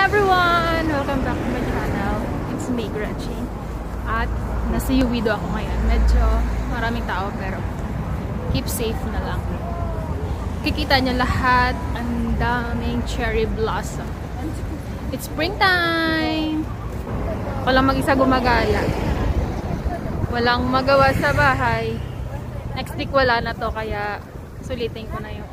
everyone! Welcome back to my channel. It's me, Gretchen. At nasa Uwido ako ngayon. Medyo maraming tao pero keep safe na lang. Kikita niyo lahat. Ang daming cherry blossom. It's springtime! Walang mag-isa gumagala. Walang magawa sa bahay. Next week wala na to kaya sulitin ko na yung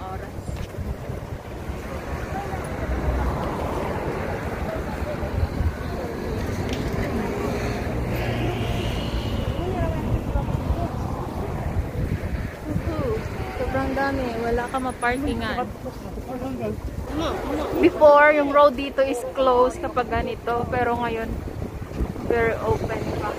marami. Wala ka maparkingan. Before, yung road dito is closed kapag ganito. Pero ngayon, very open pa.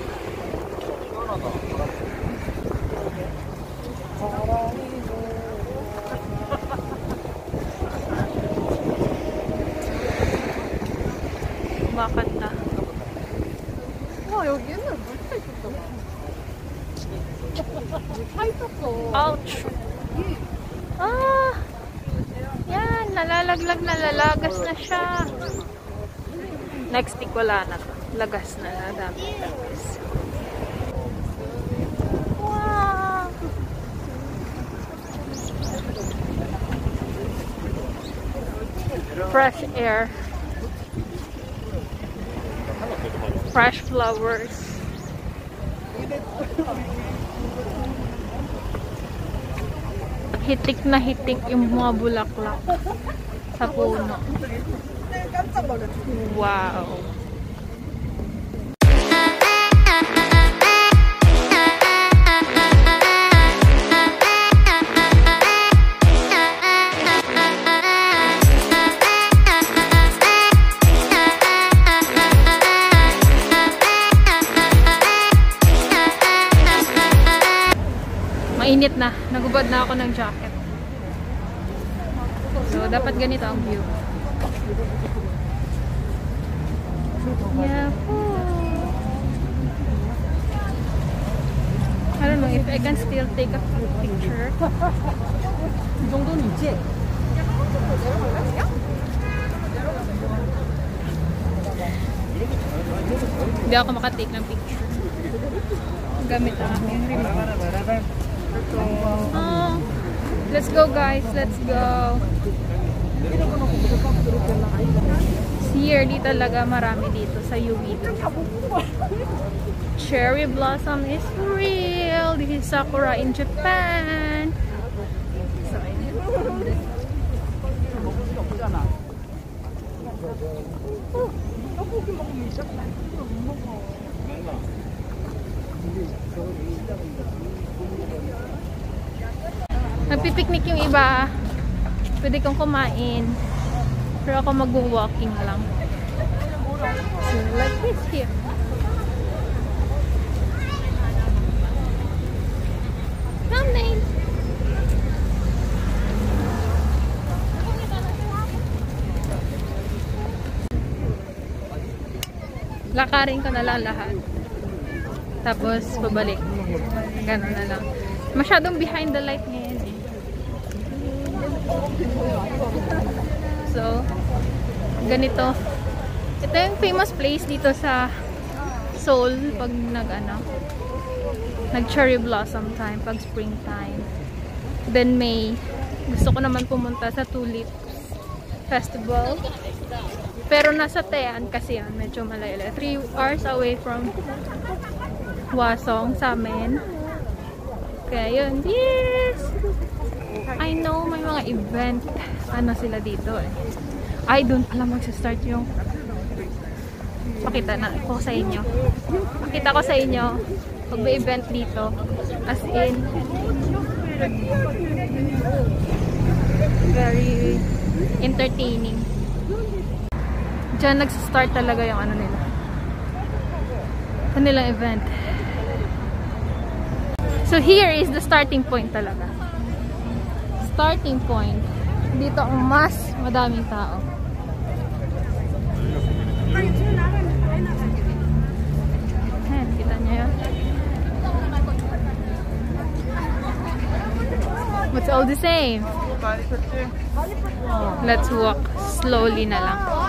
Kumakanta. Oh, yun na. Ouch! Ah! Yan, nalalaglag na lalagas na siya. Next week wala na. Lagas na na. Dami lagas. Wow! Fresh air. Fresh flowers. hitik na hitik yung mga bulaklak sa puno. Wow! Mainit na. Nagubad na ako ng jacket. So, dapat ganito ang view. Yeah po. I don't know if I can still take a picture. 이 정도는 있지? Hindi ako makatake ng picture. Gamit ang aming remote. Oh, let's go guys, let's go. Di talaga marami dito sa Uwido. Cherry blossom is real. This is Sakura in Japan. So, Nagpipiknik yung iba. Pwede kang kumain. Pero ako mag-walking lang. So, like this here. Thumbnail! Lakarin ko na lang lahat. Tapos, pabalik. Ganun na lang. Masyadong behind the light ngayon eh. So, ganito. Ito yung famous place dito sa Seoul pag nag ano, nag cherry blossom time, pag springtime. Then May, gusto ko naman pumunta sa Tulips Festival. Pero nasa Tean kasi yan, medyo malayo. 3 hours away from Hwasong sa amin. Kaya yun, yes! I know may mga event ano sila dito eh. I don't alam magsa-start yung pakita na ko sa inyo. Pakita ko sa inyo pag may event dito. As in very entertaining. Diyan nagsa-start talaga yung ano nila. Kanilang event. So here is the starting point talaga. Starting point. Dito ang mas madaming tao. Ayan, kita niyo yun? It's all the same. Let's walk slowly na lang.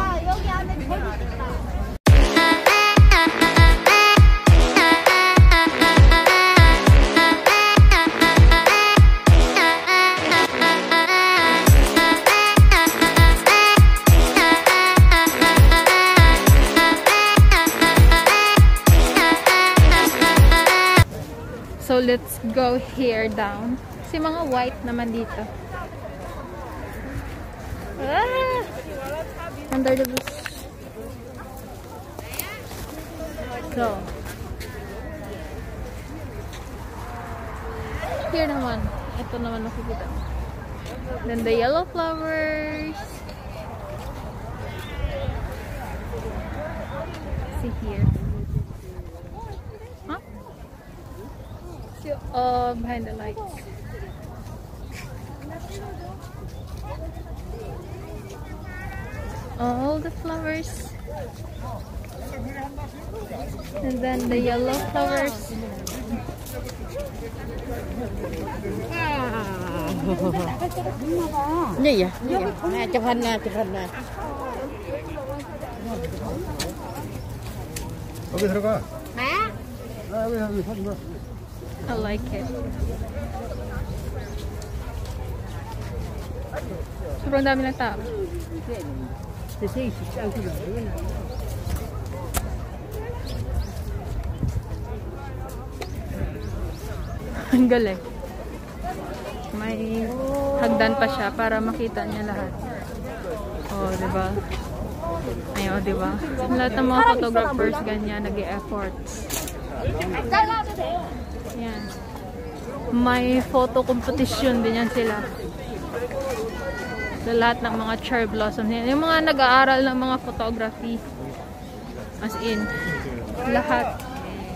Go here down. Kasi mga white naman dito. Ah! Under the bush. So. Here naman. Ito naman nakikita. Then the yellow flowers. See here. See, oh, behind the lights. All the flowers. And then the yellow flowers. Gì vậy? Gì vậy? Nè, chụp hình nè, chụp hình nè. 여기 들어가. Má. 아, 여기 여기 사진 봐. I like it. Sobrang dami ng tao. Ang galing. May hagdan pa siya para makita niya lahat. Oh, di ba? Ayun, di ba? Lahat ng mga photographers ganyan, nag-e-efforts. Yan. May photo competition din yan sila. Sa lahat ng mga cherry blossoms. Yan. Yung mga nag-aaral ng mga photography. As in, lahat.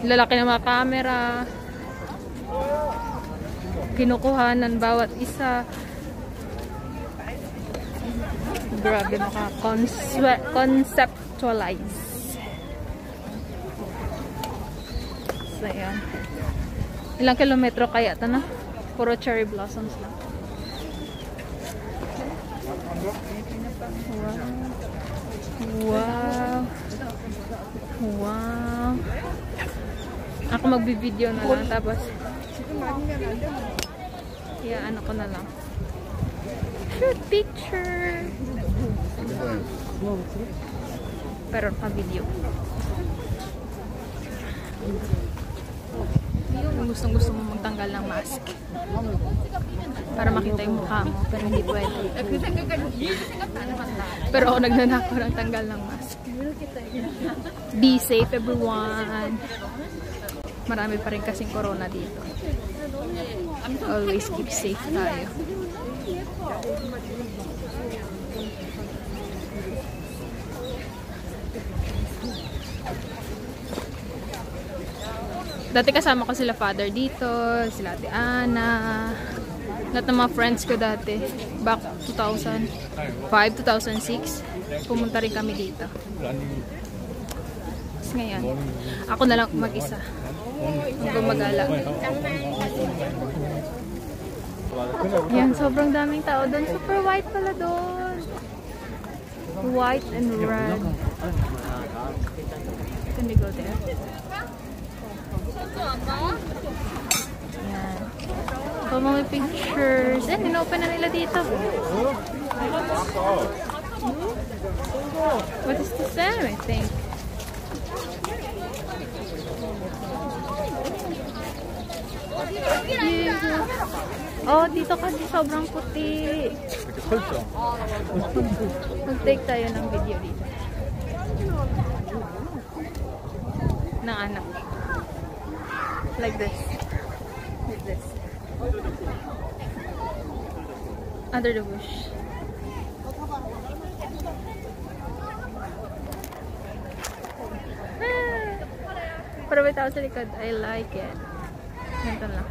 Lalaki ng mga camera. Kinukuha bawat isa. Grabe maka-conceptualize. So, yan. Ilang kilometro kaya ito na? Puro cherry blossoms lang. Wow. Wow. Wow. Ako magbi-video na lang tapos yeah, ano ko na lang. Shoot picture. Pero pa-video. Kung gustong gusto mo magtanggal ng mask. Para makita yung mukha mo. Pero hindi pwede. Pero ako nagnanako ng tanggal ng mask. Be safe everyone. Marami pa rin kasing corona dito. Always keep safe tayo. Dati kasama ko sila father dito, sila ate Ana, lahat ng mga friends ko dati. Back 2005, 2006, pumunta rin kami dito. Tapos ngayon, ako na lang mag-isa. Ang gumagala. Yan, sobrang daming tao doon. Super white pala doon. White and red. Can we go there? Ayan. So, mga pictures. Ayan, inopen na nila dito. What is the sound, I think? Oh, dito kasi sobrang puti. Mag-take tayo ng video dito. Na anak. Like this. Like this. Under the bush. Ah! Pero may tao sa likod. I like it. Ganito lang.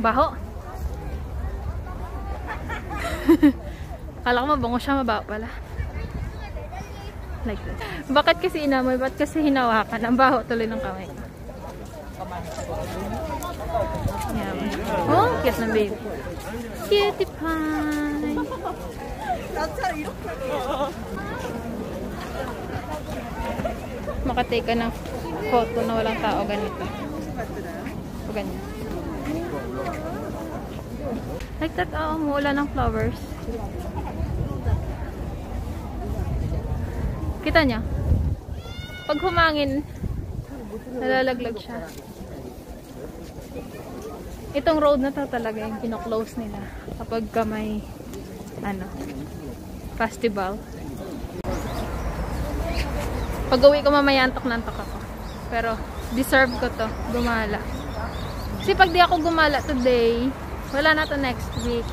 Baho. Akala ko mabango siya, mabaho pala. Like this. Bakit kasi inamoy? Ba't kasi hinawakan? Ang baho tuloy ng kamay ko. Yan. Oh, cute ng baby. Cutie pie. Makatake ka ng photo na walang tao ganito. O ganyan. Like that, oh, mula ng flowers. Kita niya? Pag humangin, Nalalaglag siya. Itong road na to talaga yung kino-close nila kapag ka may ano, festival. Pag uwi ko mamaya antok na antok ako. Pero deserve ko to, gumala. Kasi pag di ako gumala today, wala na to next week.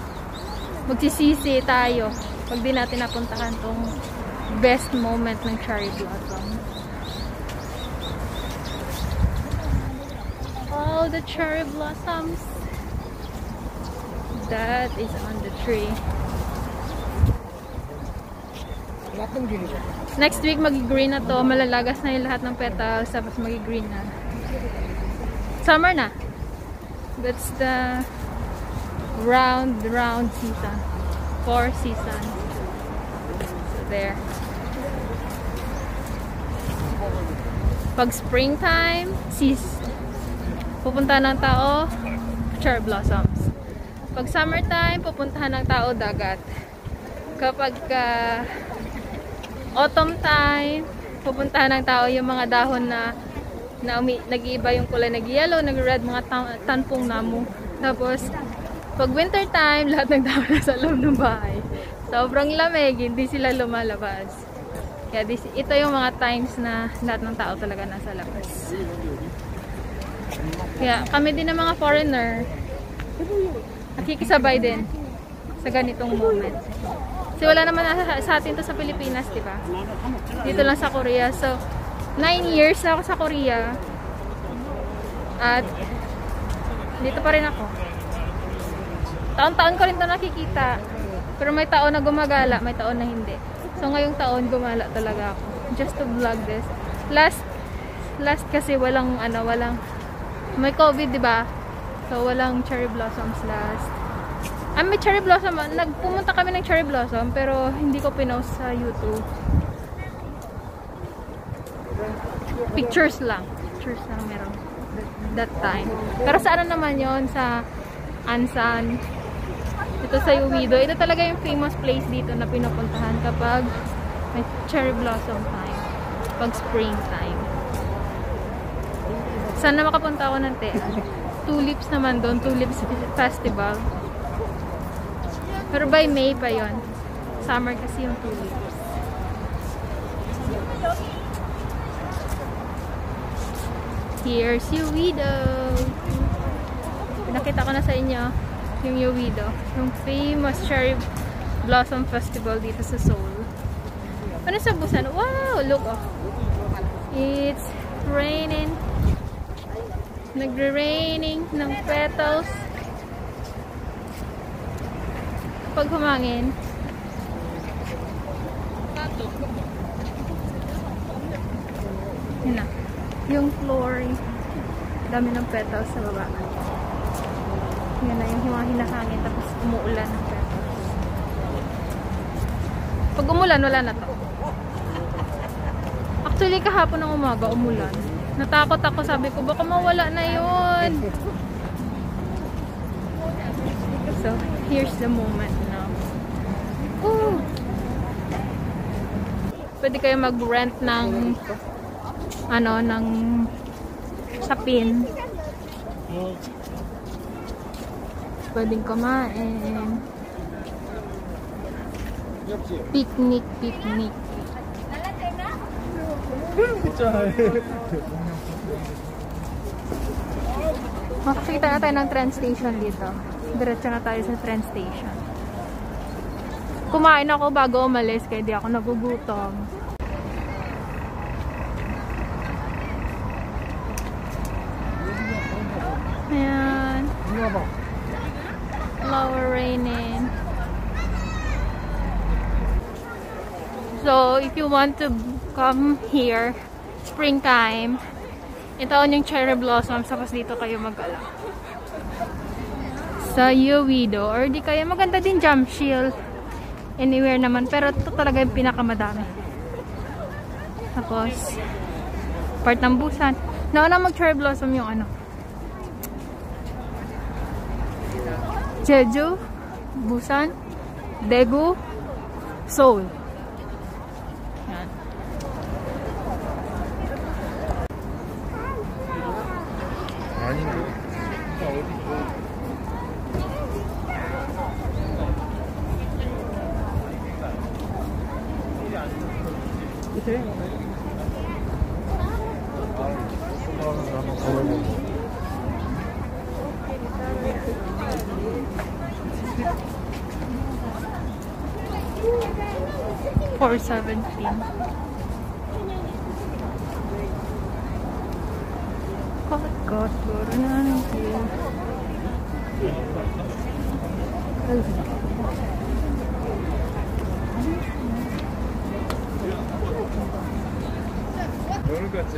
Magsisisi tayo pag di natin napuntahan tong best moment ng cherry blossom. All the cherry blossoms that is on the tree. Next week, magi-green na to. Malalagas na yung lahat ng petals. Tapos magi-green na. Summer na. That's the round, round season. Four season. So, there. Pag springtime, sis, pupunta ng tao, cherry blossoms. Pag summertime, pupuntahan ng tao, dagat. Kapag uh, autumn time, pupuntahan ng tao yung mga dahon na na nag-iiba yung kulay nag-yellow, nag-red, mga tan tanpong namu. Tapos, pag winter time, lahat ng tao nasa loob ng bahay. Sobrang lamig, hindi sila lumalabas. Kaya this, ito yung mga times na lahat ng tao talaga nasa labas. Kaya kami din ng mga foreigner, nakikisabay din sa ganitong moment. Kasi wala naman sa, atin to sa Pilipinas, di ba? Dito lang sa Korea. So, 9 years ako sa Korea. At dito pa rin ako. Taon-taon ko rin to nakikita. Pero may taon na gumagala, may taon na hindi. So ngayong taon gumala talaga ako. Just to vlog this. Last last kasi walang ano, walang may COVID, 'di ba? So walang cherry blossoms last. Ah, may cherry blossom. Nagpumunta kami ng cherry blossom pero hindi ko pinost sa YouTube. Pictures lang. Pictures lang meron that time. Pero sa ano naman yon sa Ansan. Ito sa Uwido. Ito talaga yung famous place dito na pinupuntahan kapag may cherry blossom time. Pag spring time. Sana makapunta ako ng Tean. Tulips naman doon. Tulips Festival. Pero by May pa yon Summer kasi yung tulips. Here's Uwido. Pinakita ko na sa inyo yung Uwido. Yung famous cherry blossom festival dito sa Seoul. Ano sa Busan? Wow! Look oh. It's raining. Nagre-raining ng petals. Pag humangin. Yun na. Yung flooring. Dami ng petals sa baba. Yan na yung hinahangin tapos umuulan ng petals. Pag umulan, wala na to. Actually, kahapon ng umaga, umulan. Natakot ako, sabi ko, baka mawala na yun. So, here's the moment now. Ooh! Pwede kayo mag-rent ng ano, ng sapin. Pwedeng kumain. Picnic, picnic. Makakita na tayo ng train station dito. Diretso na tayo sa train station. Kumain ako bago umalis kaya di ako nagugutom. Ayan. Raining. So, if you want to come here, springtime, itaon yung cherry blossoms, tapos dito kayo mag-ala. Sa Uwido, or di kaya maganda din jump shield. Anywhere naman, pero ito talaga yung pinakamadami. Tapos, part ng busan. Nauna mag-cherry blossom yung ano, Jeju, Busan, Daegu, Seoul. Okay. Four seventeen. Hot got 너는 같지?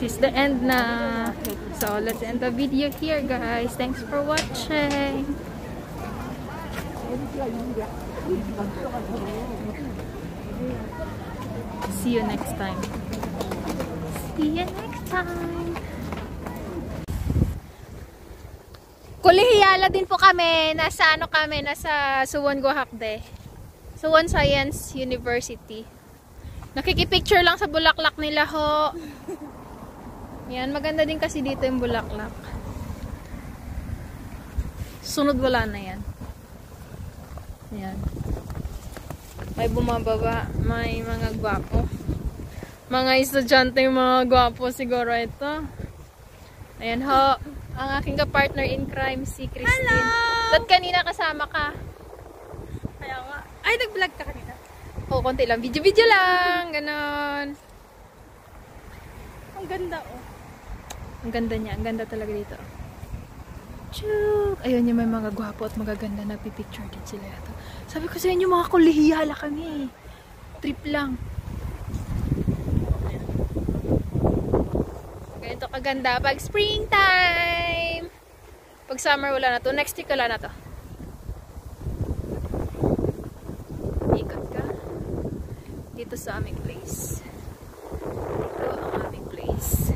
This is the end na. So, let's end the video here, guys. Thanks for watching. See you next time. See you next time. Kulihiyala din po kami. Nasa ano kami? Nasa Suwon Guhakde. Suwon Science University. Nakikipicture lang sa bulaklak nila ho. Yan, maganda din kasi dito yung bulaklak. Sunod wala na yan. Yan. May bumababa, may mga gwapo. Mga estudyante yung mga gwapo siguro ito. Ayan ho, ang aking ka-partner in crime, si Christine. Hello! Ba't kanina kasama ka? Kaya nga. Ay, nag-vlog ka kanina. Oo, konti lang. Video-video lang. Ganon. Ang ganda oh. Ang ganda niya. Ang ganda talaga dito. Chuk! Ayun yung may mga gwapo at magaganda na pipicture din sila ito. Sabi ko sa inyo, mga kulihiyala kami. Trip lang. Ganito kaganda pag springtime. Pag summer, wala na to. Next week, wala na to. Ikot ka. Dito sa aming place. Dito ang aming place.